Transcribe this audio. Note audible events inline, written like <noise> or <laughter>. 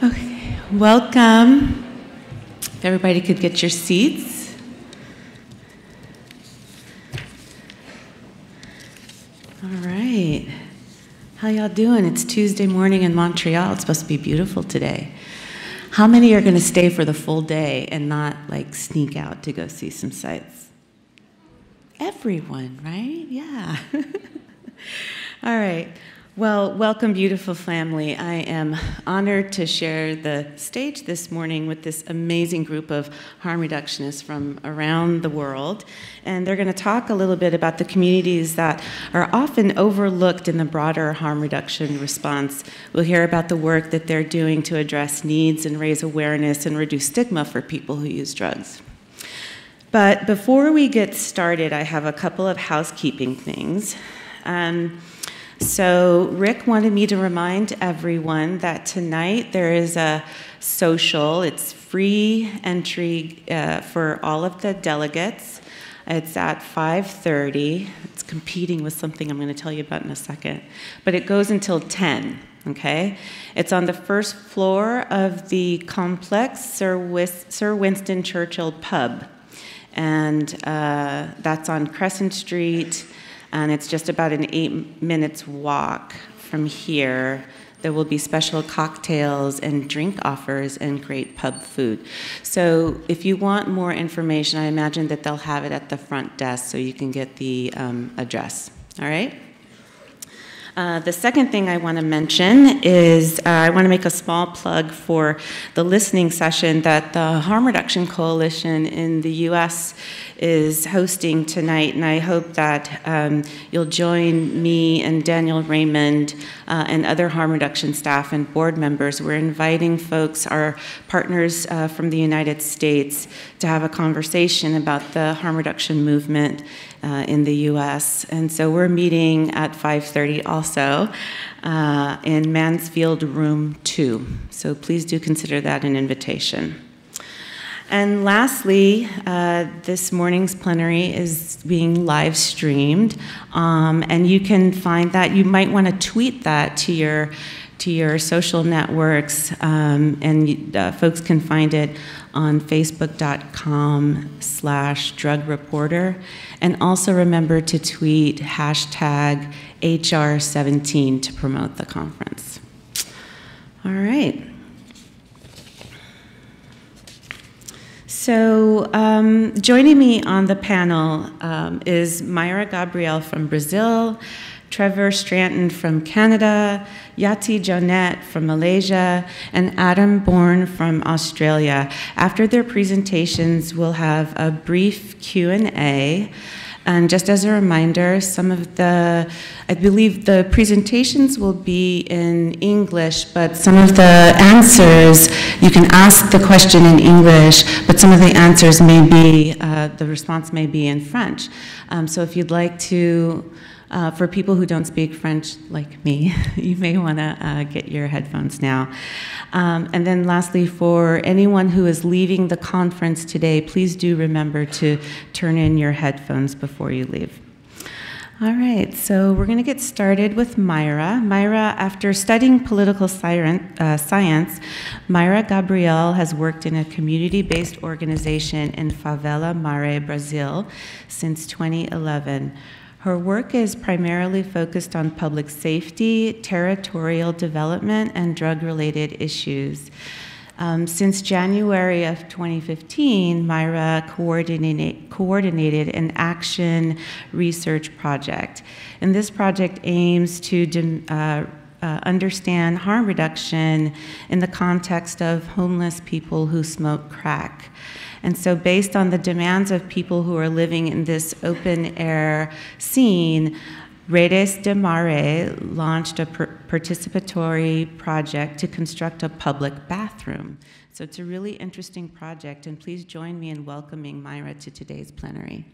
Okay, welcome. If everybody could get your seats. All right. How y'all doing? It's Tuesday morning in Montreal. It's supposed to be beautiful today. How many are going to stay for the full day and not like sneak out to go see some sights? Everyone, right? Yeah. <laughs> All right. Well, welcome, beautiful family. I am honored to share the stage this morning with this amazing group of harm reductionists from around the world. And they're going to talk a little bit about the communities that are often overlooked in the broader harm reduction response. We'll hear about the work that they're doing to address needs and raise awareness and reduce stigma for people who use drugs. But before we get started, I have a couple of housekeeping things. Um, so, Rick wanted me to remind everyone that tonight there is a social, it's free entry uh, for all of the delegates. It's at 5:30. It's competing with something I'm going to tell you about in a second. But it goes until 10, okay? It's on the first floor of the complex Sir, Wis- Sir Winston Churchill Pub. And uh, that's on Crescent Street and it's just about an eight minutes walk from here. There will be special cocktails and drink offers and great pub food. So, if you want more information, I imagine that they'll have it at the front desk so you can get the um, address. All right? Uh, the second thing I want to mention is uh, I want to make a small plug for the listening session that the Harm Reduction Coalition in the US is hosting tonight, and I hope that um, you'll join me and Daniel Raymond uh, and other harm reduction staff and board members. We're inviting folks, our partners uh, from the United States, to have a conversation about the harm reduction movement uh, in the U.S. And so we're meeting at 5:30 also uh, in Mansfield Room 2. So please do consider that an invitation. And lastly, uh, this morning's plenary is being live streamed, um, and you can find that. You might want to tweet that to your to your social networks, um, and uh, folks can find it on facebook.com slash drug reporter. And also remember to tweet hashtag HR17 to promote the conference. All right. So, um, joining me on the panel um, is Myra Gabriel from Brazil, Trevor Stratton from Canada, Yati Jonet from Malaysia, and Adam Bourne from Australia. After their presentations, we'll have a brief Q&A. And just as a reminder, some of the, I believe the presentations will be in English, but some of the answers, you can ask the question in English, but some of the answers may be, uh, the response may be in French. Um, so if you'd like to uh, for people who don't speak French like me, <laughs> you may want to uh, get your headphones now. Um, and then lastly, for anyone who is leaving the conference today, please do remember to turn in your headphones before you leave. All right, so we're going to get started with Myra. Myra, after studying political uh, science, Myra Gabriel has worked in a community based organization in Favela Mare, Brazil since 2011. Her work is primarily focused on public safety, territorial development, and drug related issues. Um, since January of 2015, Myra coordinate, coordinated an action research project. And this project aims to uh, uh, understand harm reduction in the context of homeless people who smoke crack. And so, based on the demands of people who are living in this open air scene, Redes de Mare launched a participatory project to construct a public bathroom. So, it's a really interesting project, and please join me in welcoming Myra to today's plenary.